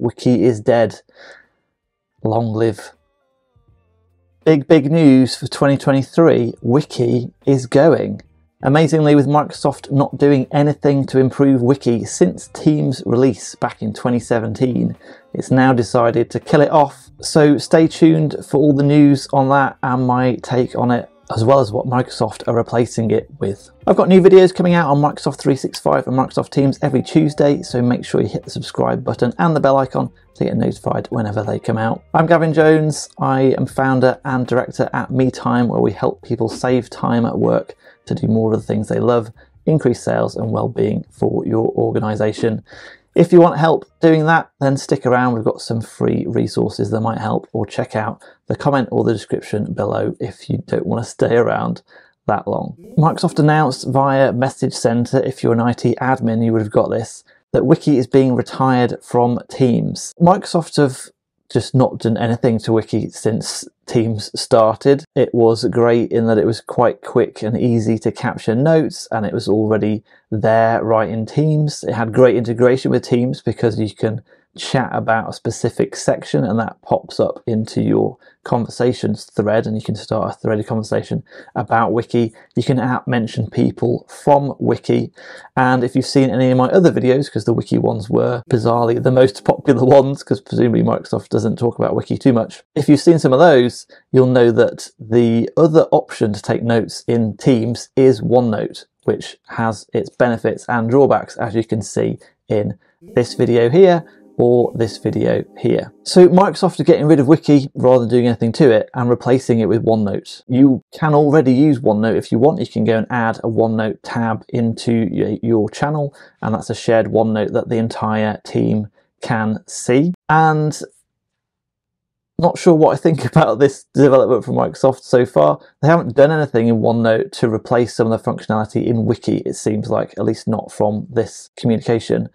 Wiki is dead. Long live. Big, big news for 2023 Wiki is going. Amazingly, with Microsoft not doing anything to improve Wiki since Teams release back in 2017, it's now decided to kill it off. So stay tuned for all the news on that and my take on it, as well as what Microsoft are replacing it with. I've got new videos coming out on Microsoft 365 and Microsoft Teams every Tuesday, so make sure you hit the subscribe button and the bell icon to get notified whenever they come out. I'm Gavin Jones. I am founder and director at MeeTime, where we help people save time at work to do more of the things they love, increase sales and well-being for your organization. If you want help doing that, then stick around. We've got some free resources that might help, or check out the comment or the description below if you don't want to stay around that long. Microsoft announced via Message Center, if you're an IT admin, you would have got this, that Wiki is being retired from Teams. Microsoft have just not done anything to Wiki since Teams started. It was great in that it was quite quick and easy to capture notes and it was already there right in Teams. It had great integration with Teams because you can chat about a specific section and that pops up into your conversations thread and you can start a threaded conversation about wiki. You can at mention people from wiki. And if you've seen any of my other videos because the wiki ones were bizarrely the most popular ones because presumably microsoft doesn't talk about wiki too much. If you've seen some of those you'll know that the other option to take notes in teams is onenote which has its benefits and drawbacks as you can see in this video here or this video here. So Microsoft are getting rid of Wiki rather than doing anything to it and replacing it with OneNote. You can already use OneNote if you want. You can go and add a OneNote tab into your channel and that's a shared OneNote that the entire team can see. And not sure what I think about this development from Microsoft so far. They haven't done anything in OneNote to replace some of the functionality in Wiki, it seems like, at least not from this communication.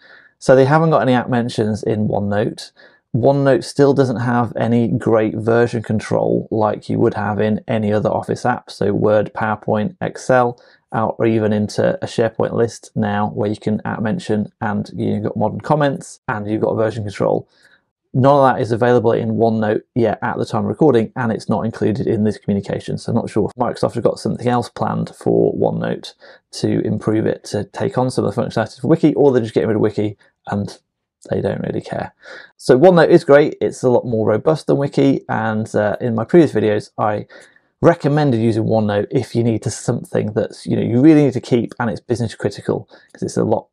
So they haven't got any at mentions in OneNote. OneNote still doesn't have any great version control like you would have in any other Office app. So Word, PowerPoint, Excel, out or even into a SharePoint list now where you can at mention and you've got modern comments and you've got version control. None of that is available in OneNote yet at the time of recording, and it's not included in this communication. So I'm not sure if Microsoft have got something else planned for OneNote to improve it to take on some of the functionalities for Wiki, or they're just getting rid of Wiki and they don't really care. So OneNote is great. It's a lot more robust than Wiki, and uh, in my previous videos, I recommended using OneNote if you need to something that's you know you really need to keep and it's business critical because it's a lot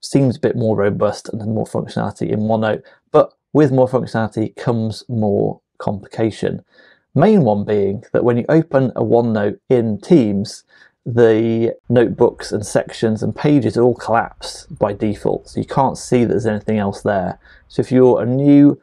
seems a bit more robust and more functionality in OneNote. But with more functionality comes more complication. Main one being that when you open a OneNote in Teams, the notebooks and sections and pages all collapse by default. So you can't see that there's anything else there. So if you're a new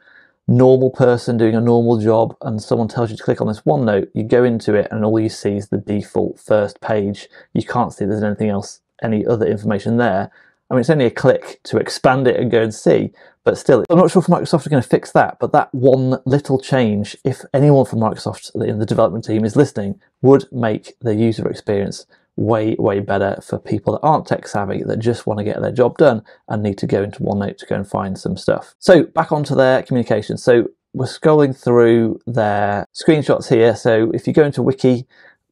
normal person doing a normal job and someone tells you to click on this OneNote, you go into it and all you see is the default first page. You can't see there's anything else, any other information there. I mean, it's only a click to expand it and go and see, but still, I'm not sure if Microsoft are going to fix that. But that one little change, if anyone from Microsoft in the development team is listening, would make the user experience way, way better for people that aren't tech savvy, that just want to get their job done and need to go into OneNote to go and find some stuff. So back onto their communication. So we're scrolling through their screenshots here. So if you go into Wiki,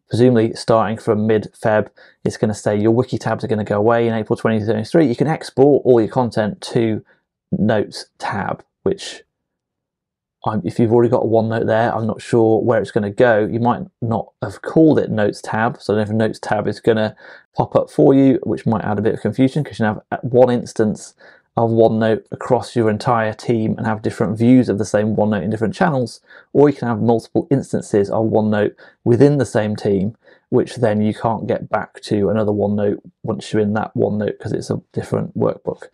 presumably starting from mid-Feb, it's going to say your wiki tabs are going to go away in April 2023. You can export all your content to Notes tab, which I'm, if you've already got a OneNote there, I'm not sure where it's going to go. You might not have called it Notes tab, so I don't know if Notes tab is going to pop up for you, which might add a bit of confusion because you have one instance of OneNote across your entire team and have different views of the same OneNote in different channels, or you can have multiple instances of OneNote within the same team, which then you can't get back to another OneNote once you're in that OneNote because it's a different workbook.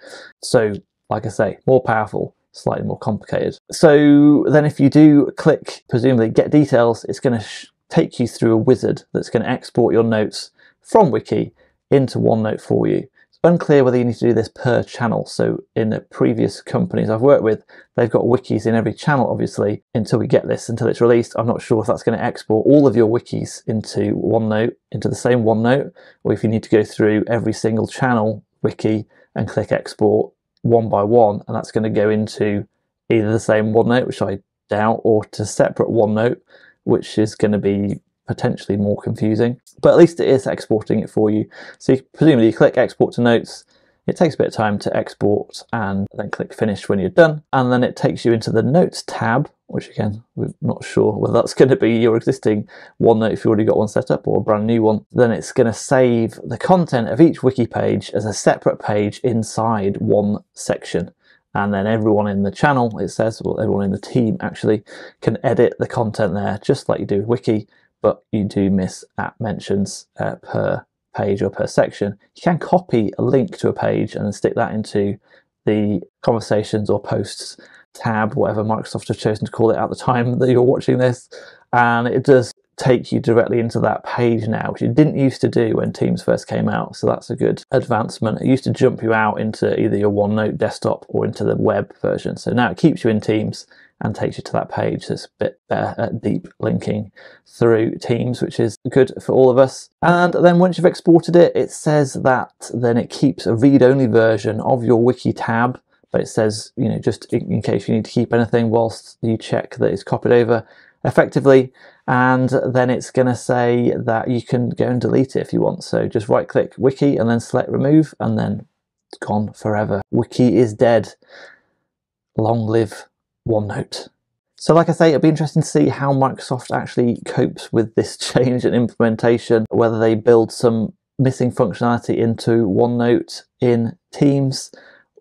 So, like I say, more powerful, slightly more complicated. So then if you do click, presumably get details, it's going to take you through a wizard that's going to export your notes from Wiki into OneNote for you It's unclear whether you need to do this per channel. So in the previous companies I've worked with, they've got wikis in every channel, obviously, until we get this, until it's released. I'm not sure if that's going to export all of your wikis into OneNote, into the same OneNote, or if you need to go through every single channel wiki and click export one by one, and that's going to go into either the same OneNote, which I doubt, or to separate OneNote, which is going to be potentially more confusing. But at least it is exporting it for you. So you, presumably you click export to notes, it takes a bit of time to export and then click finish when you're done. And then it takes you into the notes tab, which again, we're not sure whether that's going to be your existing OneNote if you already got one set up or a brand new one. Then it's going to save the content of each wiki page as a separate page inside one section and then everyone in the channel, it says, well, everyone in the team actually can edit the content there, just like you do with Wiki, but you do miss at mentions uh, per page or per section. You can copy a link to a page and then stick that into the conversations or posts tab, whatever Microsoft have chosen to call it at the time that you're watching this. And it does take you directly into that page now, which it didn't used to do when Teams first came out. So that's a good advancement. It used to jump you out into either your OneNote desktop or into the web version. So now it keeps you in Teams and takes you to that page that's a bit better at deep linking through Teams, which is good for all of us. And then once you've exported it, it says that then it keeps a read-only version of your wiki tab but it says, you know, just in, in, case you need to keep anything whilst you check that it's copied over effectively and then it's going to say that you can go and delete it if you want. So just right click wiki and then select remove and then it's gone forever. Wiki is dead. Long live OneNote. So like I say, it'll be interesting to see how Microsoft actually copes with this change and implementation, whether they build some missing functionality into OneNote in Teams,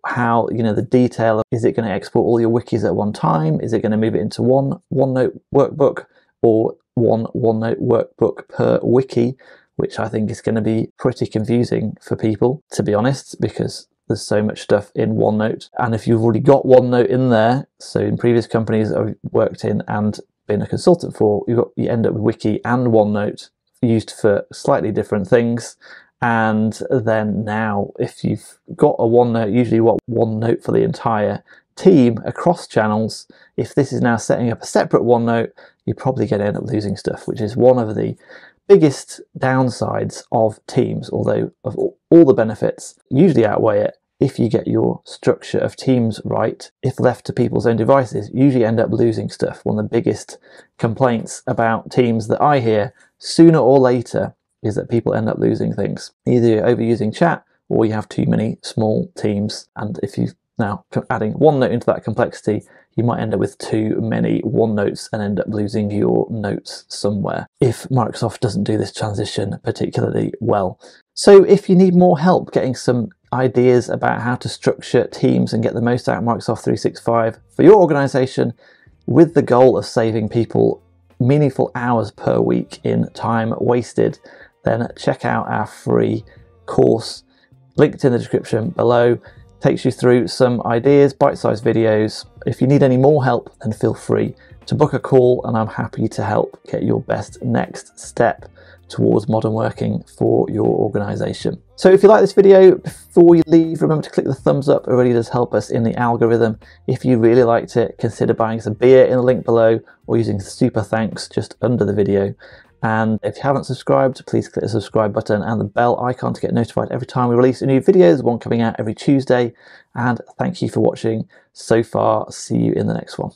how you know the detail is it going to export all your wikis at one time is it going to move it into one OneNote workbook or one OneNote workbook per wiki, which I think is going to be pretty confusing for people, to be honest, because there's so much stuff in OneNote. And if you've already got OneNote in there, so in previous companies I've worked in and been a consultant for, you got you end up with Wiki and OneNote used for slightly different things. And then now, if you've got a OneNote, usually what OneNote for the entire team across channels, if this is now setting up a separate OneNote, you're probably going to end up losing stuff, which is one of the biggest downsides of Teams, although of all the benefits usually outweigh it. If you get your structure of teams right, if left to people's own devices, you usually end up losing stuff. One of the biggest complaints about teams that I hear sooner or later is that people end up losing things. Either you're overusing chat or you have too many small teams. And if you now adding OneNote into that complexity, you might end up with too many OneNotes and end up losing your notes somewhere if Microsoft doesn't do this transition particularly well. So if you need more help getting some ideas about how to structure teams and get the most out of Microsoft 365 for your organization with the goal of saving people meaningful hours per week in time wasted, then check out our free course linked in the description below takes you through some ideas, bite-sized videos. If you need any more help, then feel free to book a call and I'm happy to help get your best next step towards modern working for your organization. So if you like this video, before you leave, remember to click the thumbs up. It really does help us in the algorithm. If you really liked it, consider buying some beer in the link below or using super thanks just under the video. And if you haven't subscribed, please click the subscribe button and the bell icon to get notified every time we release a new video. There's one coming out every Tuesday. And thank you for watching so far. See you in the next one.